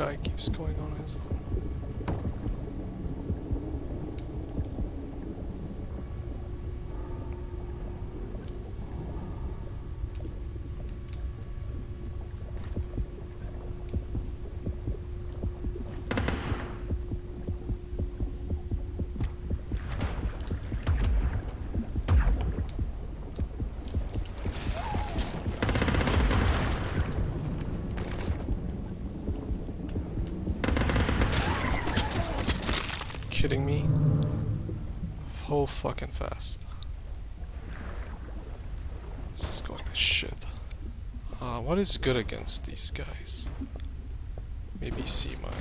guy keeps going on his own. Kidding me? So fucking fast. This is going to shit. Uh, what is good against these guys? Maybe sea mine.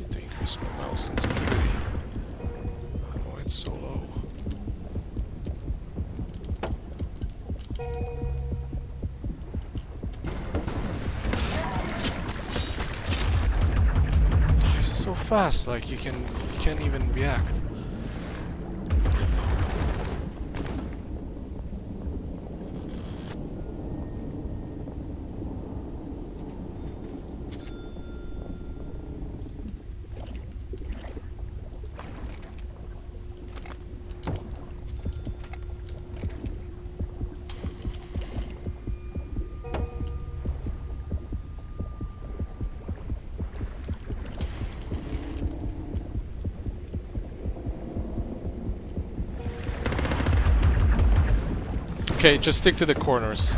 Need to increase my mouse. Oh, it's so low. He's so fast, like you can you can't even react. Okay, just stick to the corners.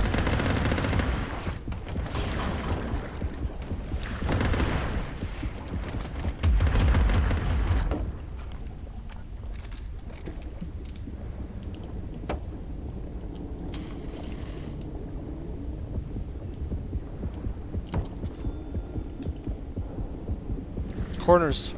Corners.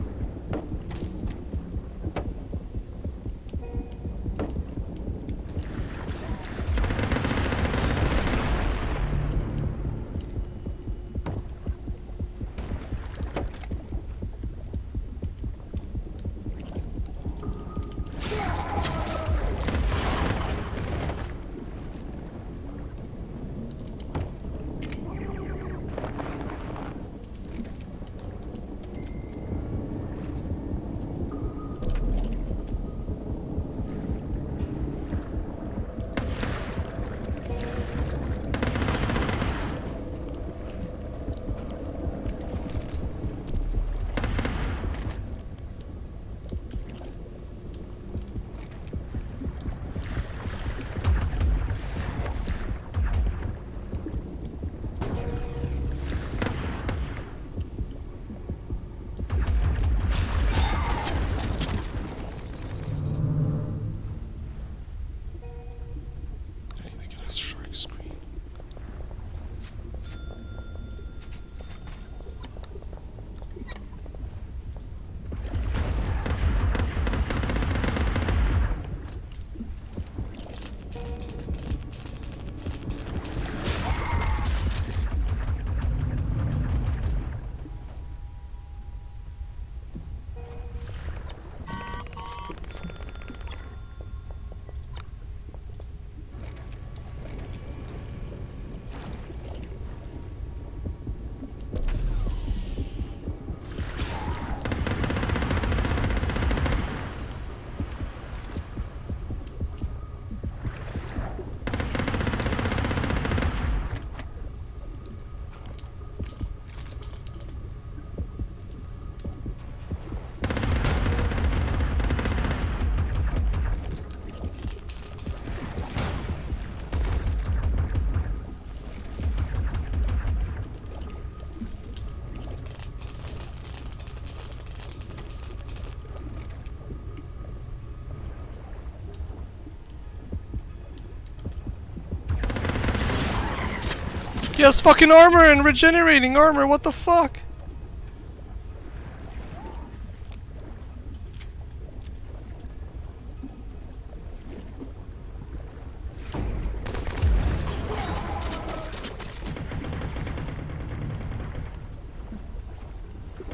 He has fucking armor and regenerating armor, what the fuck?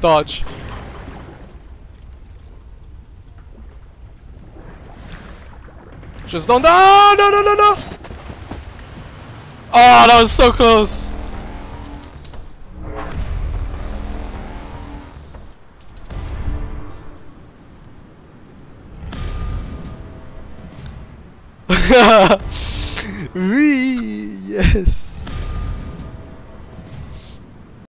Dodge. Just don't- No, no, no, no, no! Oh, that was so close. oui, yes.